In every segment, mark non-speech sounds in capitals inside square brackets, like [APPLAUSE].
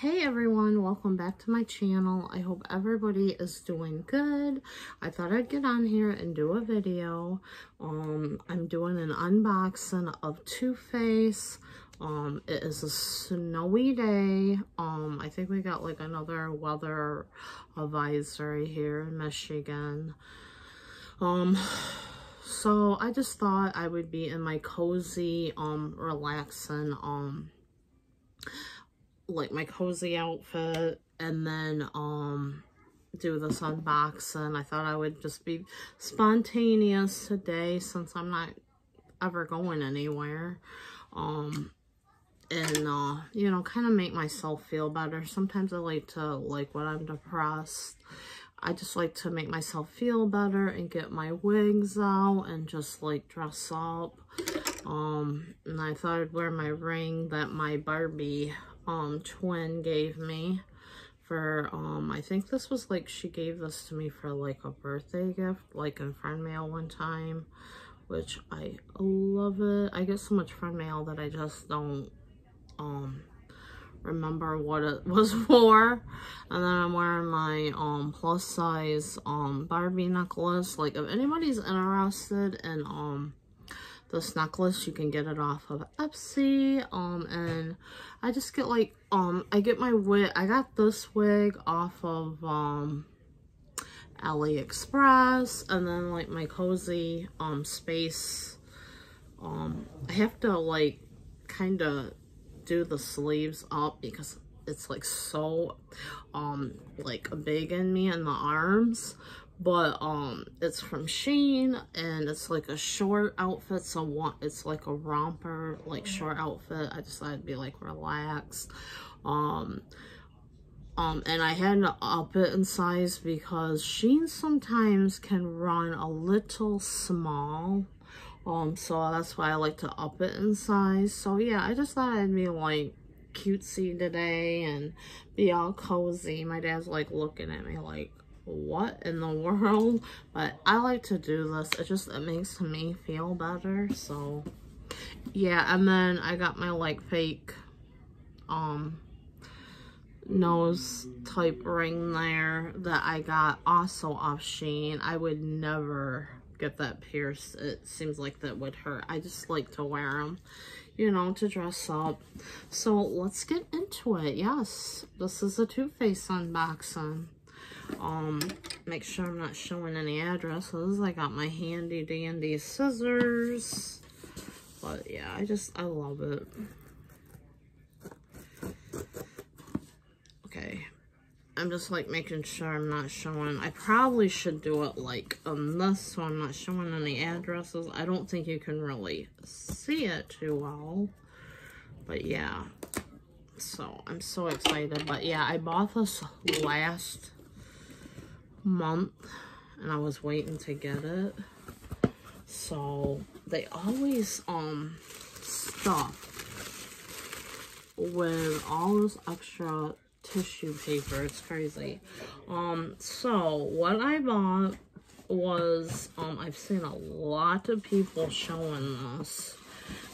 Hey everyone, welcome back to my channel. I hope everybody is doing good. I thought I'd get on here and do a video. Um, I'm doing an unboxing of Too Faced. Um, it is a snowy day. Um, I think we got like another weather advisory here in Michigan. Um, so I just thought I would be in my cozy, um, relaxing, um, like my cozy outfit and then um do this unboxing. I thought I would just be spontaneous today since I'm not ever going anywhere. Um and uh you know kind of make myself feel better. Sometimes I like to like when I'm depressed I just like to make myself feel better and get my wigs out and just like dress up. Um, and I thought I'd wear my ring that my Barbie um, twin gave me for, um, I think this was like, she gave this to me for like a birthday gift, like in friend mail one time, which I love it. I get so much friend mail that I just don't, um, remember what it [LAUGHS] was for. And then I'm wearing my um plus size um Barbie necklace. Like if anybody's interested in um this necklace you can get it off of Etsy um and I just get like um I get my wig I got this wig off of um AliExpress and then like my cozy um space um I have to like kind of do the sleeves up because it's like so um like big in me in the arms but um it's from Shein and it's like a short outfit so one it's like a romper like short outfit. I decided to be like relaxed. Um um and I had to up it in size because Shein sometimes can run a little small. Um so that's why I like to up it in size. So yeah I just thought I'd be like cutesy today and be all cozy. My dad's like looking at me like what in the world? [LAUGHS] But i like to do this. It just it makes me feel better so. Yeah and then i got my like fake um nose type ring there that i got also off Shein. i would never get that pierced. It seems like that would hurt. I just like to wear them you know to dress up. So let's get into it. Yes this is a Too Faced unboxing um, make sure I'm not showing any addresses. I got my handy dandy scissors. But yeah, I just, I love it. Okay. I'm just like making sure I'm not showing. I probably should do it like on this so I'm not showing any addresses. I don't think you can really see it too well. But yeah. So I'm so excited. But yeah, I bought this last month and I was waiting to get it. So they always um stuff with all this extra tissue paper. It's crazy. Um, so what I bought was um I've seen a lot of people showing this.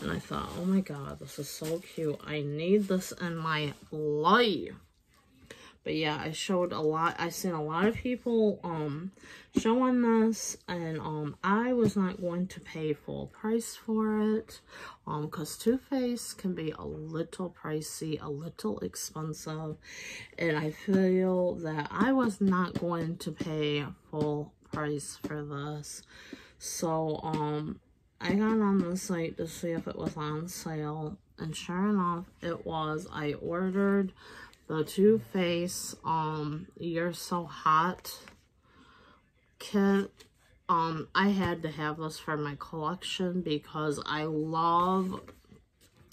And I thought, oh my god, this is so cute. I need this in my life. But yeah, I showed a lot. I seen a lot of people um showing this and um I was not going to pay full price for it. Um cuz Too Faced can be a little pricey, a little expensive, and I feel that I was not going to pay full price for this. So um I got on the site to see if it was on sale and sure enough it was. I ordered the Too Faced um You're So Hot kit. Um, I had to have this for my collection because I love,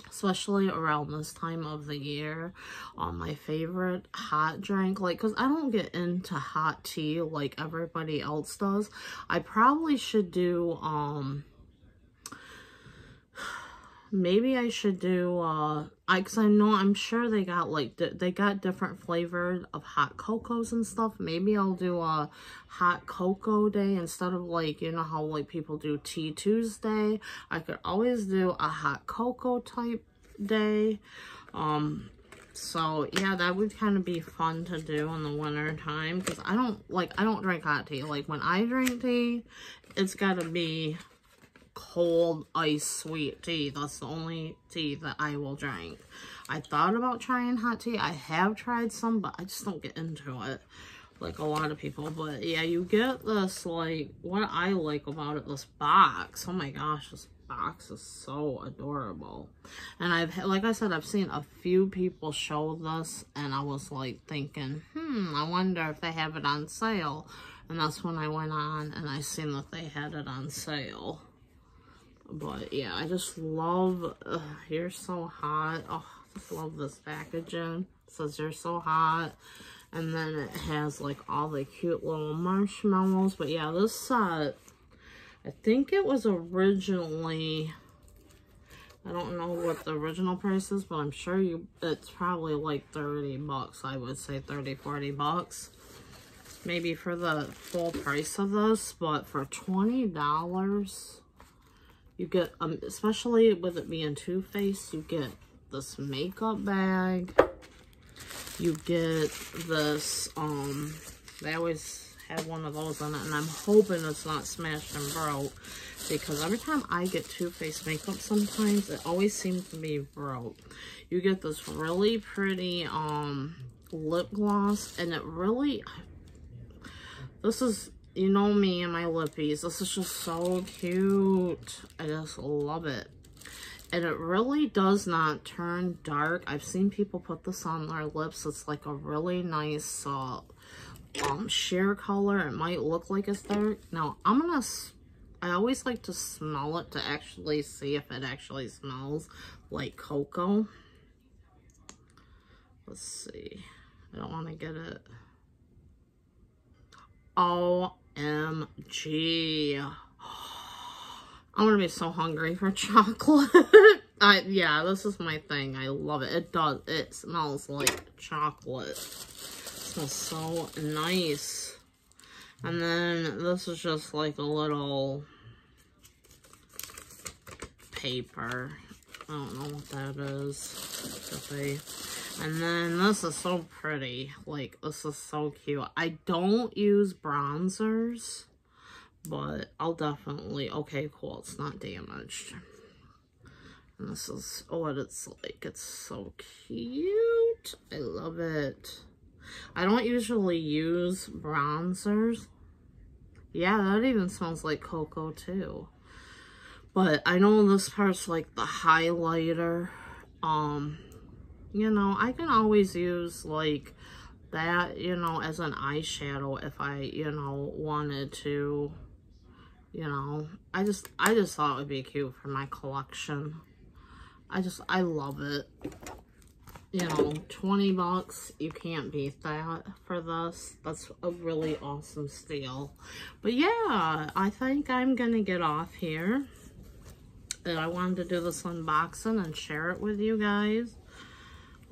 especially around this time of the year, um, my favorite hot drink. Like, because I don't get into hot tea like everybody else does. I probably should do, um, maybe I should do, uh, I, cause I know, I'm sure they got like, they got different flavors of hot cocos and stuff. Maybe I'll do a hot cocoa day instead of like, you know how like people do tea Tuesday. I could always do a hot cocoa type day. Um, so yeah, that would kind of be fun to do in the winter time because I don't like I don't drink hot tea. Like when I drink tea, it's got to be cold ice sweet tea. That's the only tea that I will drink. I thought about trying hot tea. I have tried some, but I just don't get into it like a lot of people. But yeah, you get this like what I like about it, this box. Oh my gosh, this box is so adorable. And I've, like I said, I've seen a few people show this and I was like thinking, hmm, I wonder if they have it on sale. And that's when I went on and I seen that they had it on sale. But yeah, I just love, uh, you're so hot. Oh, I just love this packaging. It says you're so hot. And then it has like all the cute little marshmallows. But yeah, this set I think it was originally, I don't know what the original price is, but I'm sure you it's probably like 30 bucks. I would say 30, 40 bucks. Maybe for the full price of this, but for $20, you get, um, especially with it being Too Faced, you get this makeup bag. You get this, um, they always have one of those on it. And I'm hoping it's not smashed and broke. Because every time I get Too Faced makeup sometimes, it always seems to be broke. You get this really pretty um lip gloss. And it really... This is... You know me and my lippies. This is just so cute. I just love it and it really does not turn dark. I've seen people put this on their lips. It's like a really nice uh, um, sheer color. It might look like it's dark. Now, I'm going to... I always like to smell it to actually see if it actually smells like cocoa. Let's see. I don't want to get it. OMG. [SIGHS] I'm to be so hungry for [LAUGHS] chocolate. I Yeah, this is my thing. I love it. It does. It smells like chocolate smells so nice. And then this is just like a little paper. I don't know what that is. And then this is so pretty. Like, this is so cute. I don't use bronzers, but I'll definitely... Okay, cool. It's not damaged. And this is what it's like. It's so cute. I love it. I don't usually use bronzers. Yeah, that even smells like cocoa too. But I know this part's like the highlighter. Um, you know, I can always use like that, you know, as an eyeshadow if I, you know, wanted to, you know. I just, I just thought it would be cute for my collection. I just, I love it you know, 20 bucks, you can't beat that for this. That's a really awesome steal. But yeah, I think I'm going to get off here. And I wanted to do this unboxing and share it with you guys.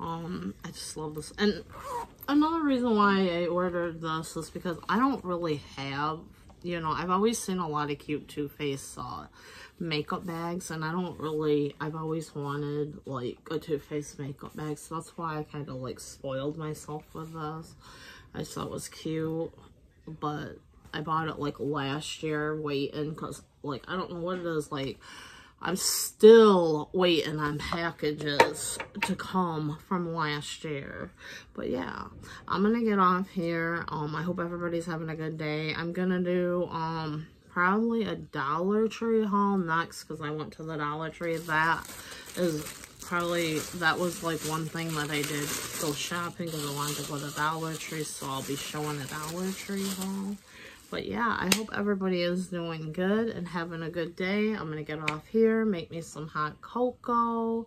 Um, I just love this. And another reason why I ordered this is because I don't really have, you know, I've always seen a lot of cute Too Faced uh, makeup bags and I don't really, I've always wanted like a Too Faced makeup bag so that's why I kind of like spoiled myself with this. I thought it was cute but I bought it like last year waiting because like I don't know what it is like I'm still waiting on packages to come from last year. But yeah, I'm going to get off here. Um, I hope everybody's having a good day. I'm going to do, um, probably a Dollar Tree haul next because I went to the Dollar Tree. That is probably, that was like one thing that I did go shopping because I wanted to go to Dollar Tree. So I'll be showing a Dollar Tree haul. But yeah, I hope everybody is doing good and having a good day. I'm going to get off here, make me some hot cocoa,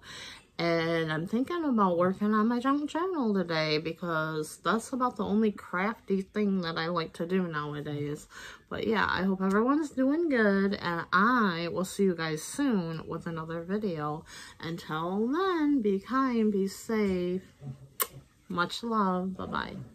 and I'm thinking about working on my junk journal today because that's about the only crafty thing that I like to do nowadays. But yeah, I hope everyone's doing good and I will see you guys soon with another video. Until then, be kind, be safe. Much love. Bye-bye.